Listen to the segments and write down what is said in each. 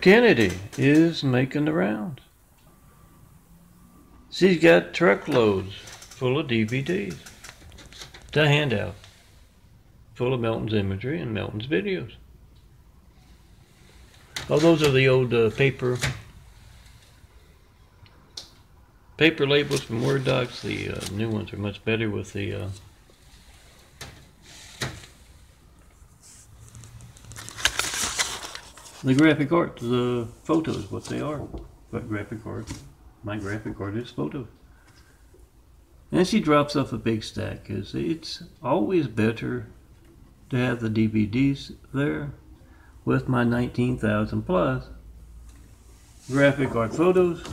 Kennedy is making the rounds. She's got truckloads full of DVDs to hand out, full of Melton's imagery and Melton's videos. Oh, those are the old uh, paper paper labels from Word docs. The uh, new ones are much better with the uh, the graphic art, the photos, what they are. But graphic art, my graphic art is photos. And she drops off a big stack because it's always better to have the DVDs there with my 19,000 plus graphic art photos.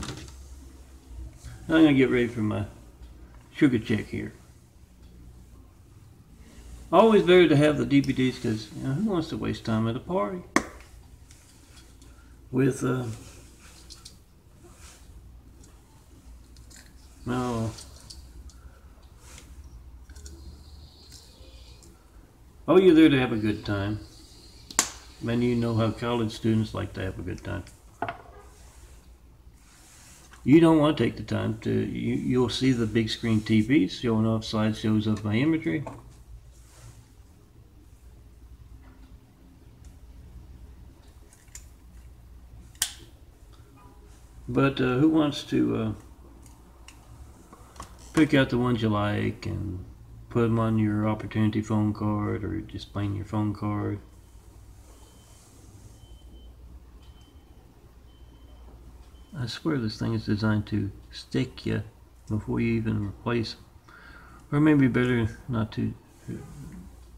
I'm going to get ready for my sugar check here. Always better to have the DVDs because you know, who wants to waste time at a party? With, uh. Oh, you're there to have a good time. Man, you know how college students like to have a good time. You don't want to take the time to, you, you'll see the big screen TVs showing off slideshows of my imagery. But uh, who wants to uh, pick out the ones you like and put them on your opportunity phone card or just plain your phone card? I swear this thing is designed to stick you before you even replace them. Or maybe better not to,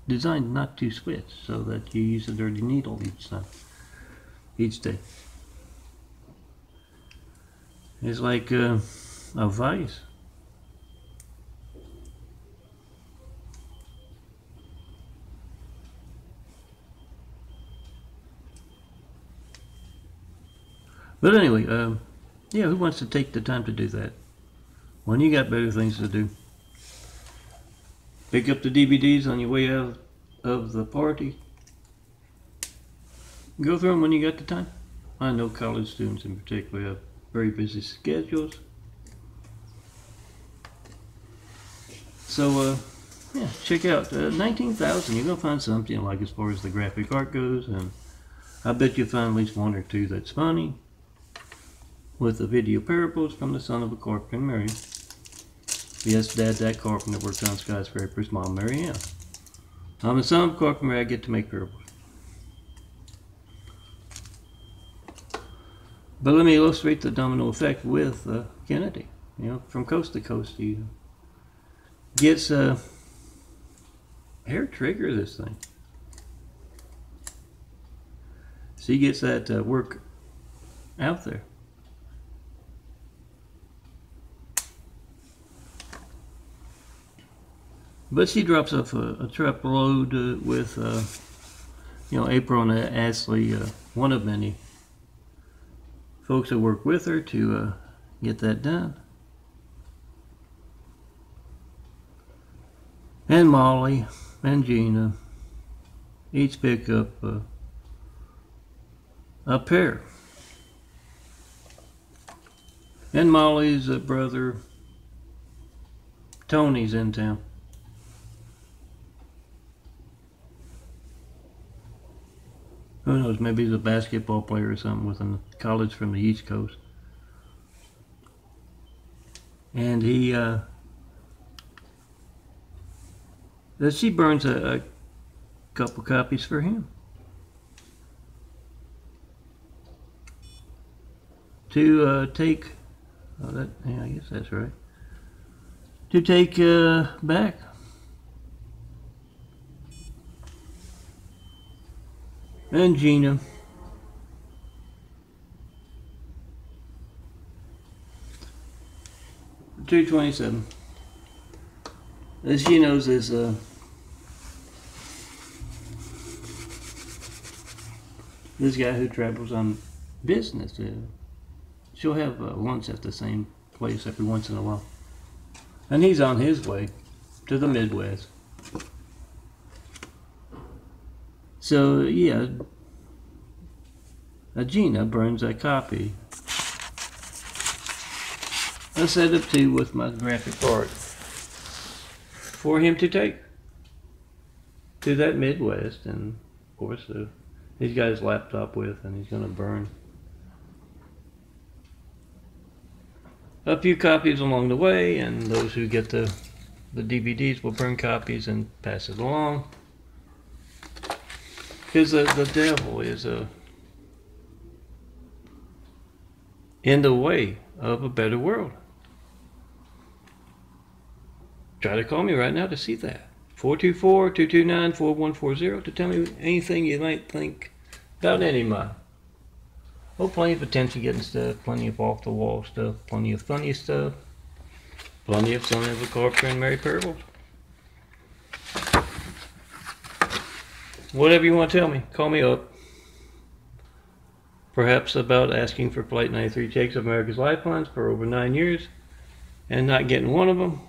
designed not to switch so that you use a dirty needle each time, each day. It's like uh, a vice. But anyway, um, yeah, who wants to take the time to do that? When you got better things to do. Pick up the DVDs on your way out of the party. Go through them when you got the time. I know college students in particular have very busy schedules. So, uh, yeah, check out uh, 19,000. You're going to find something like as far as the graphic art goes, and I bet you'll find at least one or two that's funny with the video parables from the son of a carpenter Mary. Yes, Dad, that carpenter worked on skyscrapers, Mom, Mary Ann. I'm the son of a carpenter, I get to make parables. But let me illustrate the domino effect with uh, Kennedy. You know, from coast to coast, he gets a hair trigger this thing. So he gets that uh, work out there. But she drops off a, a truck load uh, with, uh, you know, April and Ashley, uh, one of many folks that work with her to uh, get that done. And Molly and Gina each pick up uh, a pair. And Molly's uh, brother Tony's in town. Who knows, maybe he's a basketball player or something with a college from the East Coast. And he, uh, she burns a, a couple copies for him. To uh, take, oh that, yeah, I guess that's right. To take uh, back and Gina. Two twenty-seven. As she knows, is uh, this guy who travels on business. Uh, she'll have uh, lunch at the same place every once in a while, and he's on his way to the Midwest. So yeah, Gina burns a copy. I set up two with my graphic card for him to take to that Midwest, and of course, uh, he's got his laptop with, and he's going to burn a few copies along the way, and those who get the the DVDs will burn copies and pass it along. Because the, the devil is a in the way of a better world. Try to call me right now to see that. 424-229-4140 to tell me anything you might think about any of my Oh, plenty of attention getting stuff, plenty of off the wall stuff, plenty of funny stuff, plenty of Son of a Carpenter and Mary Parables. Whatever you want to tell me, call me up. Perhaps about asking for Flight 93 takes of America's Lifelines for over nine years and not getting one of them.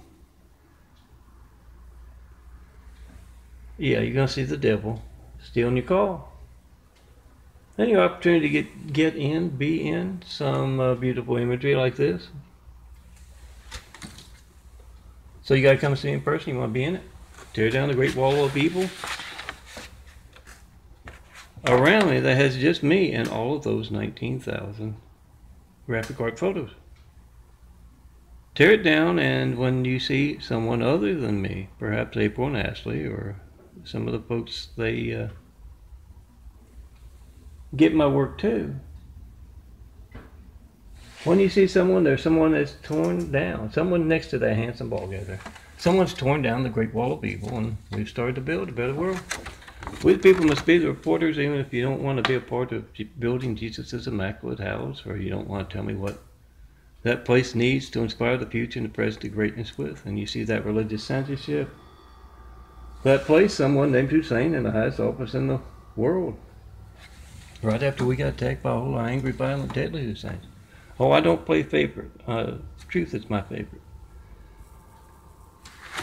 Yeah, you're going to see the devil stealing your call. Any opportunity to get, get in, be in some uh, beautiful imagery like this. So you got to come see in person. You want to be in it. Tear down the Great Wall of Evil. Around me that has just me and all of those 19,000 graphic art photos. Tear it down and when you see someone other than me, perhaps April and Ashley or some of the folks they uh, get my work too. When you see someone, there's someone that's torn down, someone next to that handsome ball gatherer. Someone's torn down the Great Wall of Evil, and we've started to build a better world. We people must be the reporters, even if you don't want to be a part of building Jesus' immaculate house, or you don't want to tell me what that place needs to inspire the future and the present to greatness with. And you see that religious censorship. That place, someone named Hussein in the highest office in the world right after we got attacked by a whole lot of angry, violent, deadly Husseins. Oh, I don't play favorite. Uh, truth is my favorite.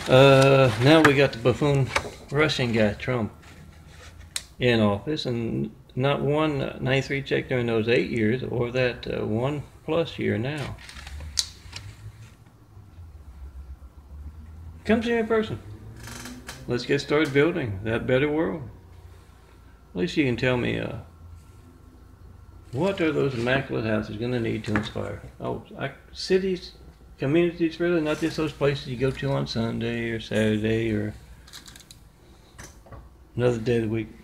Uh, now we got the buffoon Russian guy, Trump, in office, and not one 93 check during those eight years, or that uh, one plus year now. Come see me in person. Let's get started building that better world. At least you can tell me uh, what are those immaculate houses going to need to inspire? Oh, I, cities, communities, really, not just those places you go to on Sunday or Saturday or another day of the week.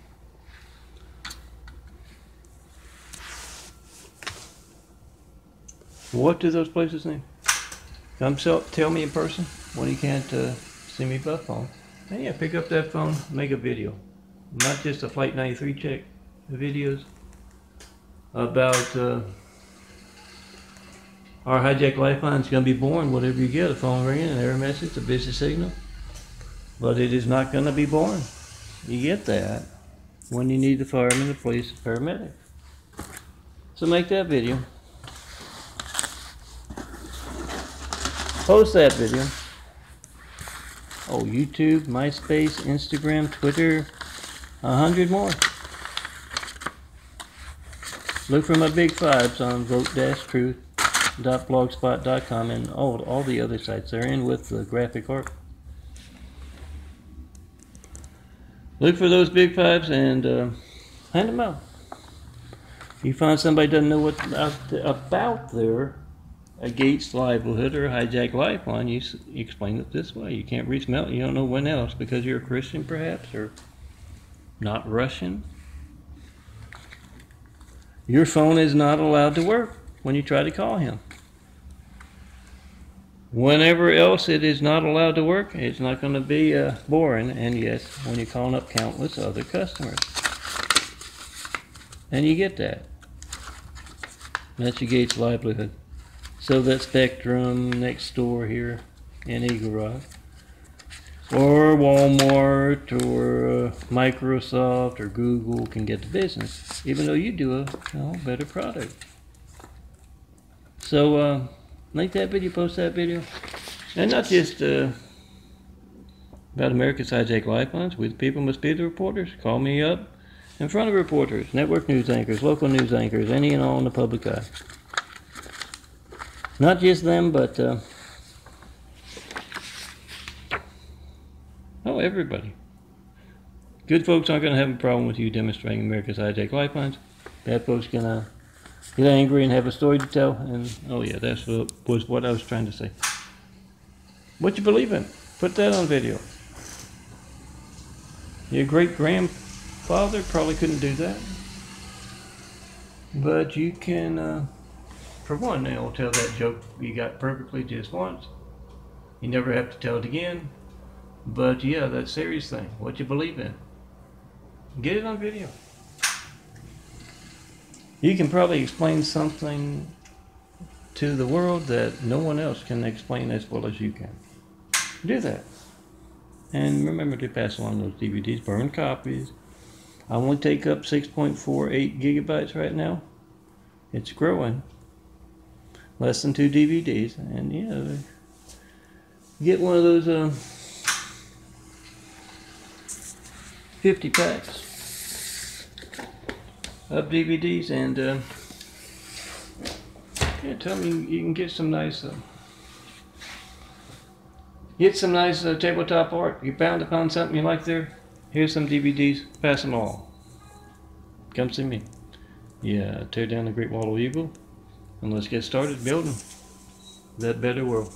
What do those places need? Come so, tell me in person when you can't uh, see me by phone. And yeah, pick up that phone, make a video. Not just a Flight 93 check, videos about uh, our hijack lifeline is going to be born. Whatever you get, a phone ringing, an error message, a busy signal. But it is not going to be born. You get that when you need the fireman, the police, the paramedic. So make that video. Post that video. Oh, YouTube, MySpace, Instagram, Twitter, a hundred more. Look for my big fives on vote-truth.blogspot.com and all, all the other sites. They're in with the graphic art. Look for those big fives and uh, hand them out. If you find somebody doesn't know what about their a Gates livelihood or hijack lifeline, you, you explain it this way. You can't reach out. You don't know when else because you're a Christian, perhaps, or not Russian. Your phone is not allowed to work when you try to call him. Whenever else it is not allowed to work, it's not going to be uh, boring. And yes, when you're calling up countless other customers. And you get that. That's your Gates livelihood. So that Spectrum next door here in Eagle Rock or Walmart or uh, Microsoft or Google can get the business, even though you do a you know, better product. So, uh, like that video, post that video. And not just uh, about America's Hijack Lifelines. We the people must be the reporters. Call me up in front of reporters, network news anchors, local news anchors, any and all in the public eye. Not just them, but uh, oh, everybody. Good folks aren't going to have a problem with you demonstrating America's high-tech lifelines. Bad folks gonna get angry and have a story to tell. And oh yeah, that's what was what I was trying to say. What you believe in? Put that on video. Your great grandfather probably couldn't do that. But you can, uh, for one, they'll tell that joke you got perfectly just once. You never have to tell it again. But yeah, that serious thing, what you believe in. Get it on video. You can probably explain something to the world that no one else can explain as well as you can. Do that. And remember to pass along those DVDs, burn copies. I only take up 6.48 gigabytes right now. It's growing. Less than two DVDs. And yeah, get one of those uh, 50 packs of DVDs and uh, yeah, tell me you can get some nice uh, get some nice uh, tabletop art. You found upon something you like there. Here's some DVDs. Pass them all. Come see me. Yeah, tear down the Great Wall of Evil, and let's get started building that better world.